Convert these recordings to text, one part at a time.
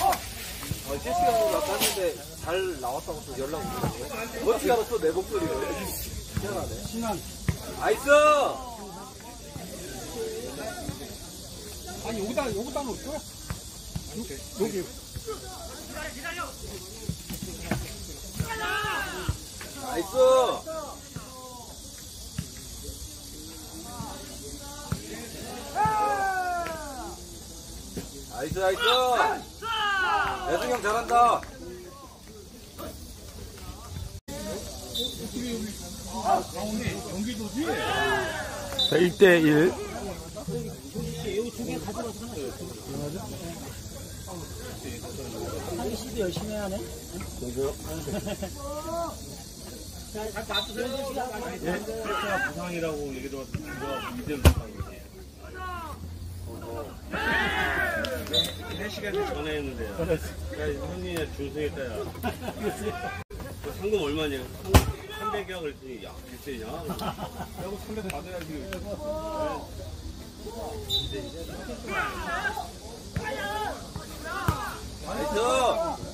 아, 실시간으로 나갔는데 잘 나왔다고 또 연락 오더라고요. 어떻게 알았어, 내 목소리를. 희한하네. 신한. Nice! 아니, 여기다, 여기다 놓을 거야? 여기. Nice! 나이스, 나이스! 대승 형 잘한다! 자, 1대1. 하기 시도 열심히 하네. 제가 부상이라고 얘기 들어서 이대로 부상이지. 3시간 전에 했는데. 야, 형님이 준수했다야. 그 상금 얼마냐? 300이야 그랬더니, 야, 비싸냐? 내가 300 받아야지. Nice!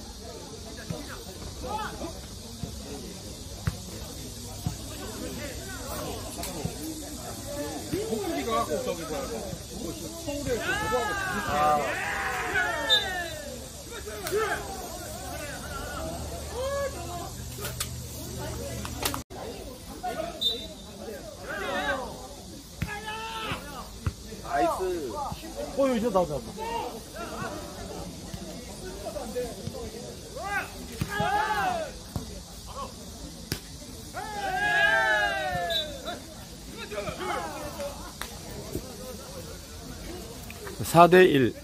아. 나이스 어 이제 나오자 아. 4대1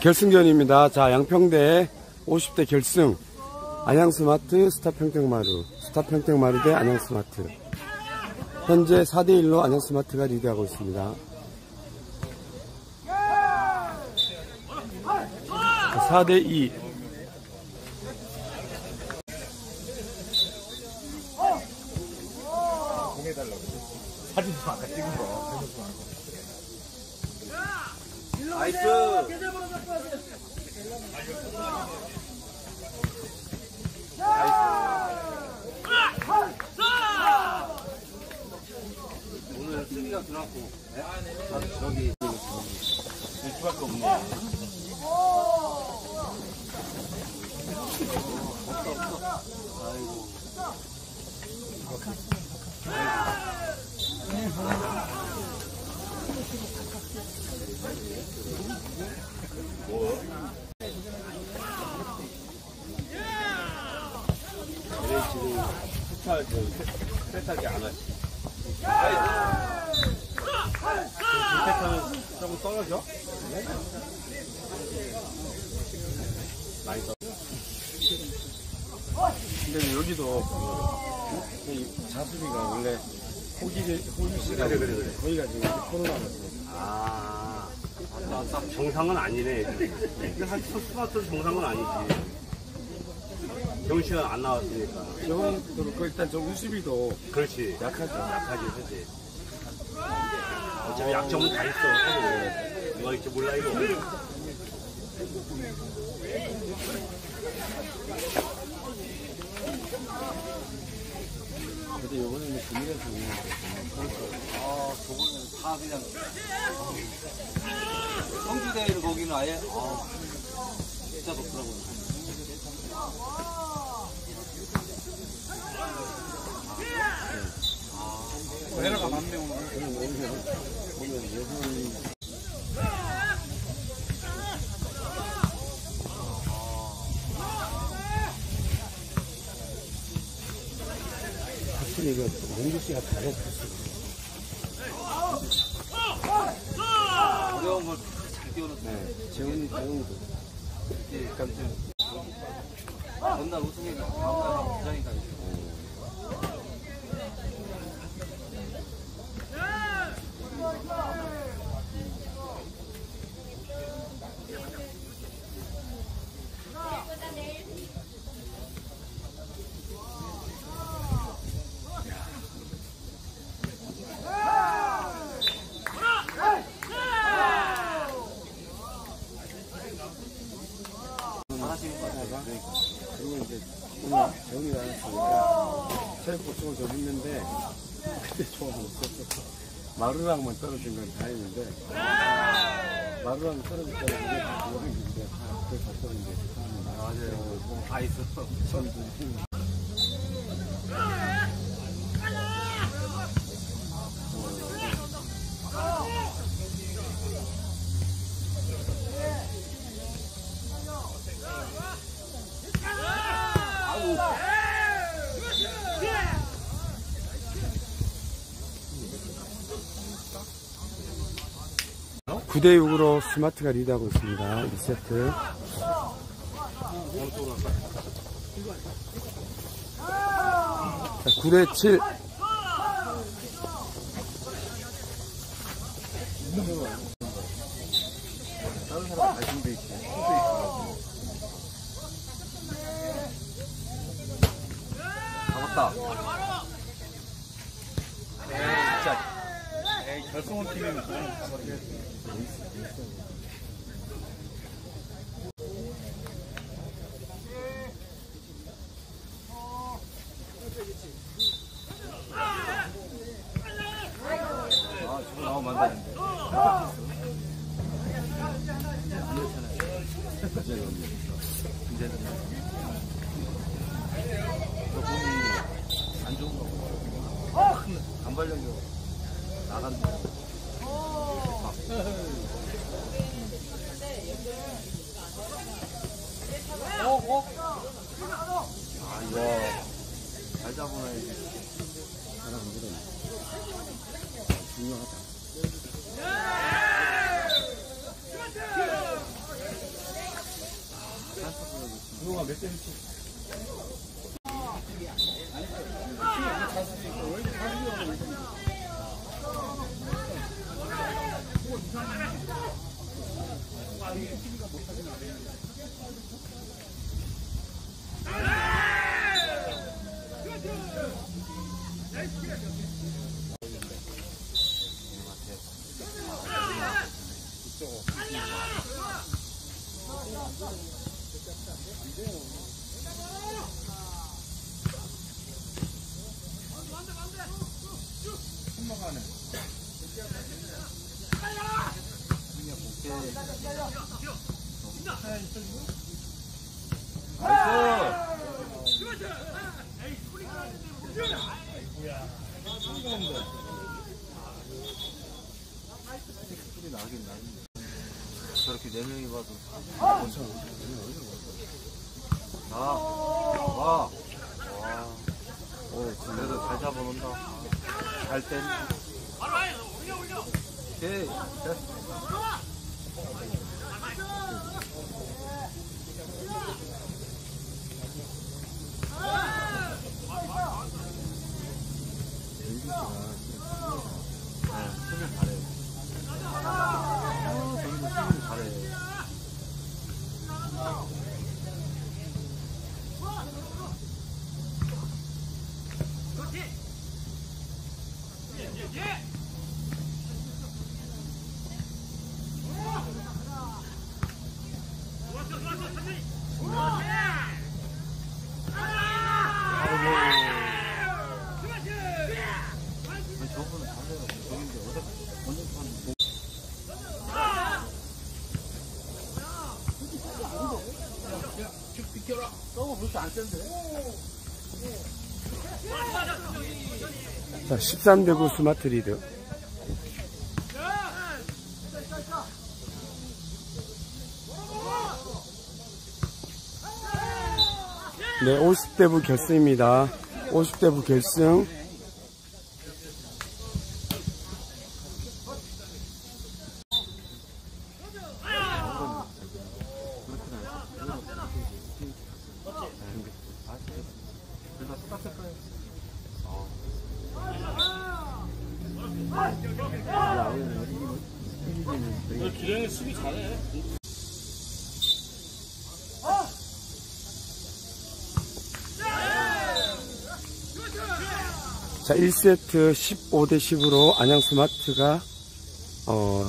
결승전입니다. 자 양평대 50대 결승. 안양스마트 스타평택마루. 스타평택마루 대 안양스마트. 현재 4대1로 안양스마트가 리드하고 있습니다. 4대2 세차기 안 하지. 세차는 조금 떨어져? 많이 떨어. 근데 여기도 그, 이 자수비가 원래 호기 호기씨가 그래, 그래, 그래. 거기가 지금 코로나라서 아, 정상은 아니네. 근데 사실 스마트 정상은 아니지. 정시가 안 나왔으니까. 저건 그렇고 일단 저 우수비도 그렇지. 약하죠. 약하지, 사실. 어차피 약점은 다 있어. 누가 있지 몰라, 이거. 근데 요번에는 금이라서 아, 저거는 다 그냥. 성주대회를 거기는 아예, 아, 진짜 높더라고요. 내려가 맞네 오늘. 보면 예선 확실히 이거 몽규 씨가 잘했어. 어려운 걸 잘 띄워놓고. 네, 재훈이 재훈이도. 다음날 마루랑만 떨어진 건 다행인데 마루랑 떨어졌다는 게 이제 다 그걸 갔었는데 맞아요. 뭐다 있었어. 구대 6으로 스마트가 리드하고 있습니다. 1세트. 자, 9대 7. 다른 사람 발전돼 있고. 잡았다. 에이, 진짜. 에이, 결승원 나오면 안 좋은 거 봐. 큰 간발령이 나간다. 자, 13대 9 스마트 리드. 네, 50대 부 결승입니다. 50대 부 결승. 자 1세트 15대 10으로 안양 스마트가 어,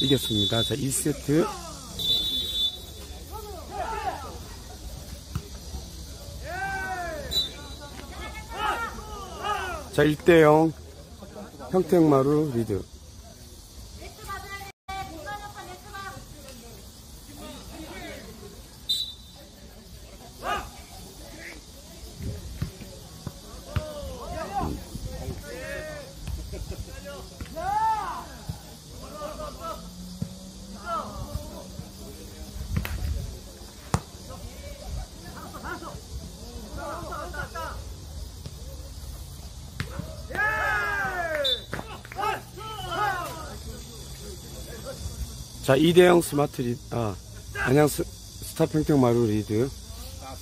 이겼습니다. 자 1세트 자 1대0 평택마루 리드 자, 2대0 스마트 리드, 아, 안양 스, 스타 평택 마루 리드. 아,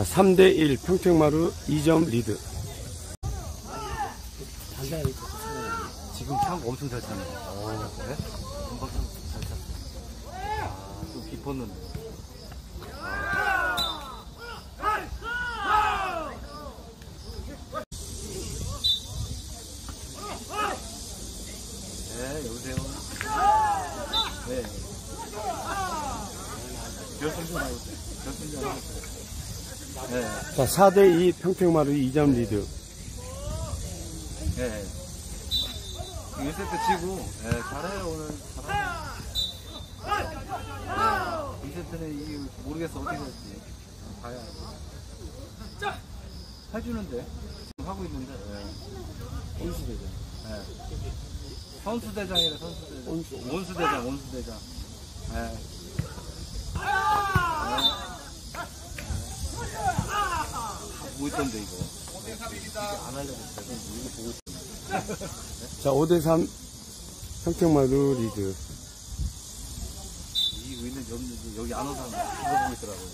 자, 3대1 평택마루 2점 리드. 지금 참 엄청 잘 차네. 어, 그래? 금방 잘 찼어. 아, 좀 깊었는데. 네, 여보세요. 네. 결승전 하고 있어요. 결승전 하고 있어요. 네, 자, 4대2 평택마루 2점 리드. 네. 1세트 치고, 네, 잘해요, 오늘. 잘하네. 2세트는 이, 모르겠어, 어떻게 될지. 봐야. 해주는데. 하고 있는데. 네. 온수대장. 네. 선수대장이래, 선수대장. 원수대장, 원수대장. 네. 뭐 있던데, 이거. 안 알려줬어요. 이거 보고 있 자, 5대3 평택마루 리드. 이 의는 여기, 여기 안 오는 사람 죽어보고 있더라고요.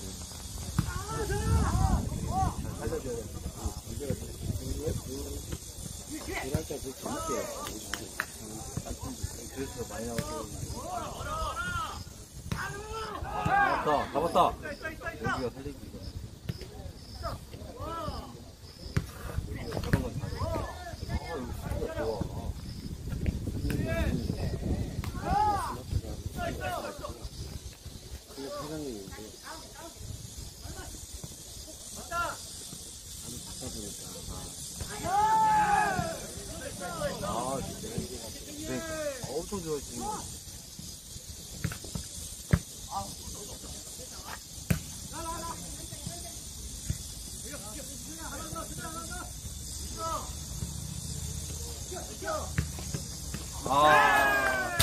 잘 살려줘야 돼. 그래서 많이 나오고. 잡았다, 잡았다. 여기가 살리기 이거. 그런 건 잘해. 아, 여기 수비가 좋아. 그게 사장님인데. 아, 진짜. 네, 엄청 좋아했지. 아.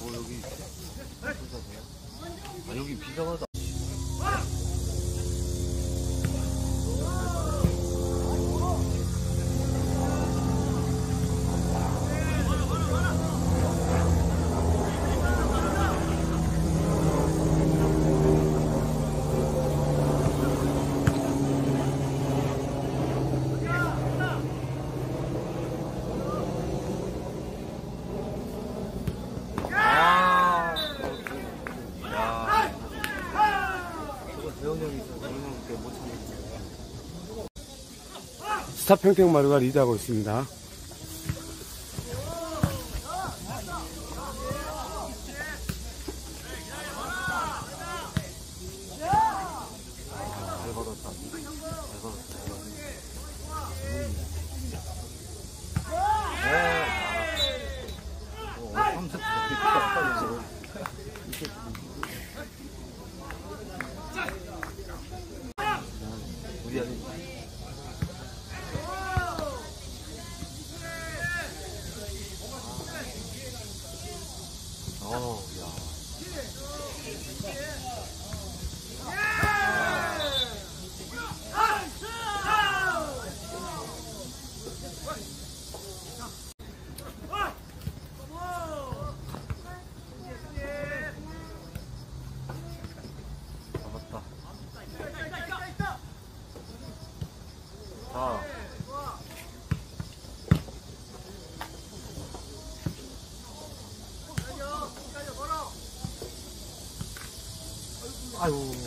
어, 여기. 아, 여기 비상하다. 스타 평택 마루가 리드하고 있습니다. 잘 받았다. 잘 받았다. 네. 어, 3세트 더 우리 아들. 아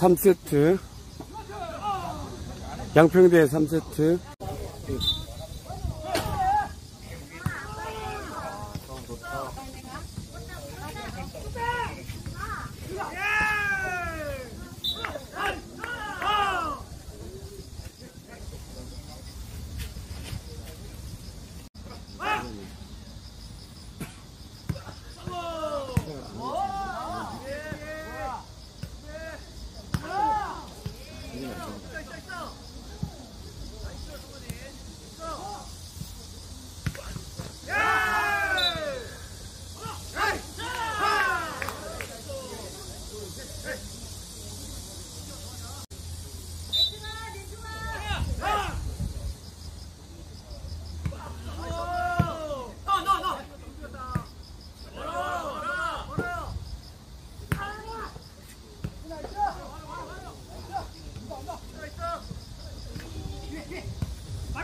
3세트. 양평대 3세트.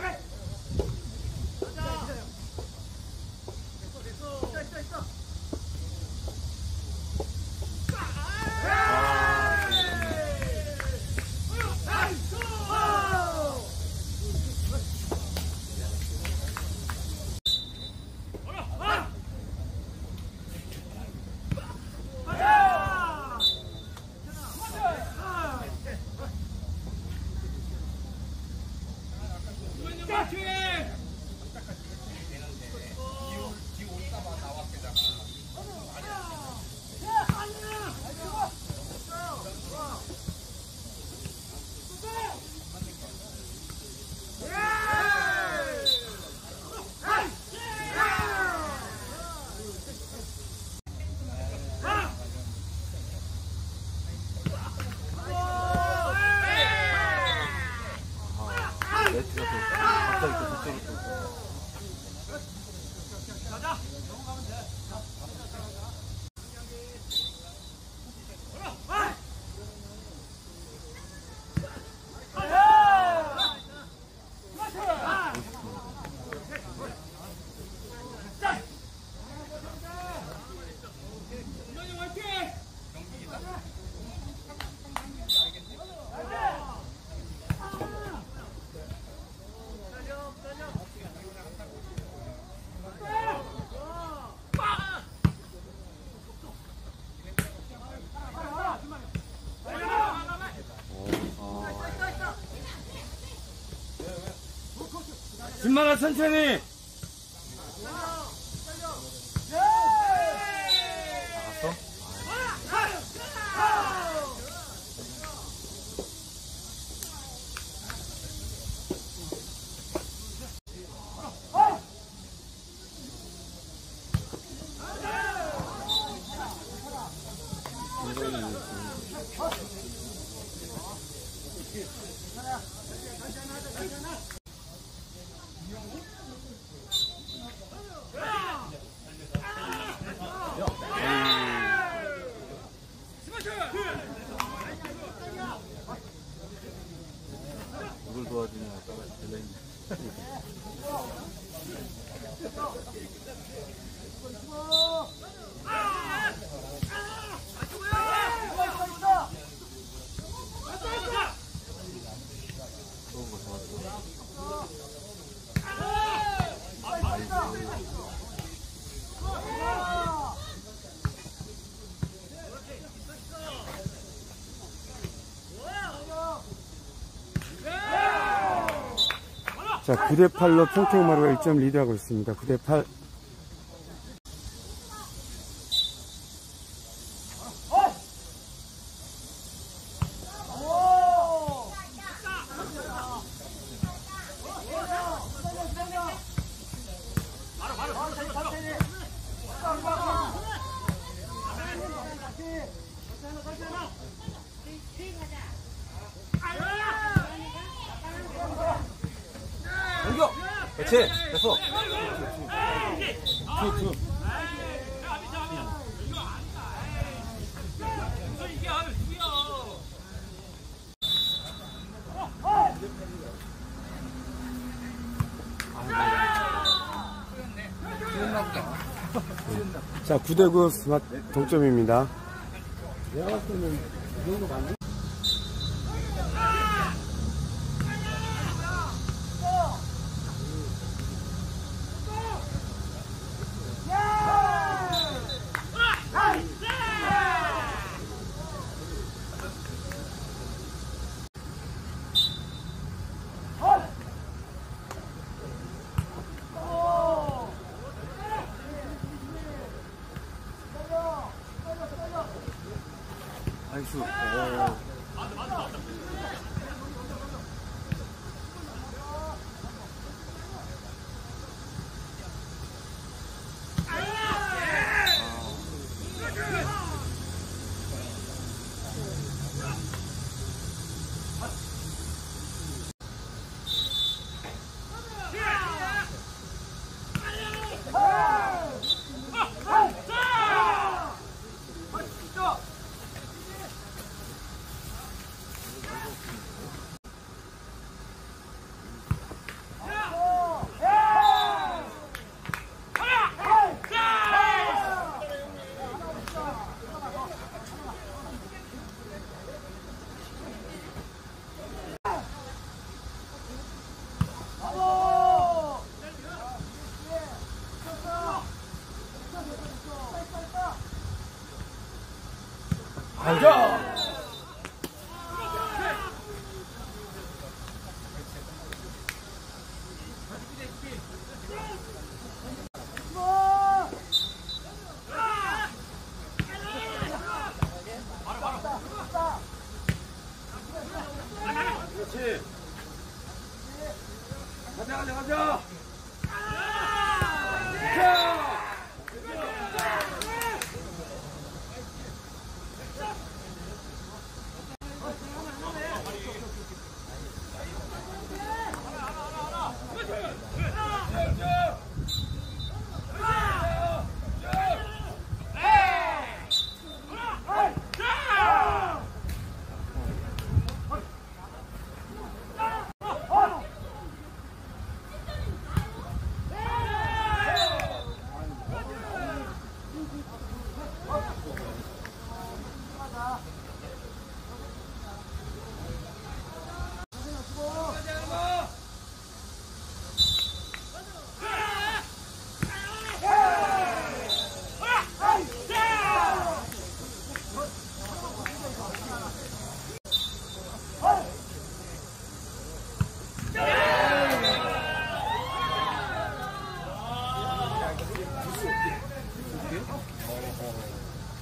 네 또 갑자기 또 저쪽으 진만아 천천히! 나갔어? 누굴 도와주냐 아까가 달려있네 좋은 거 좋았어 자, 9대8로 평택마루가 1점 리드하고 있습니다. 9대8. 공격! 그렇지 됐어 자, 9대9 스마트 동점입니다. 내가 봤을 때는 이 정도 맞나? 나이스. 그렇지. 가자, 가자, 가자.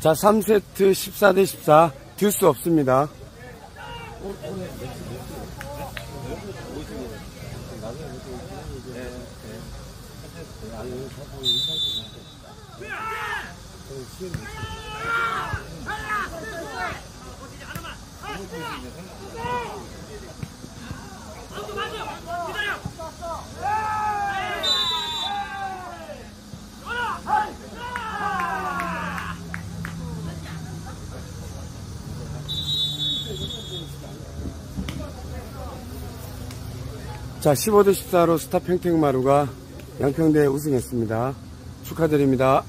자, 3세트 14대 14. 듀스 없습니다. 자, 15대 14로 스타 팽팽마루가 양평대에 우승했습니다. 축하드립니다.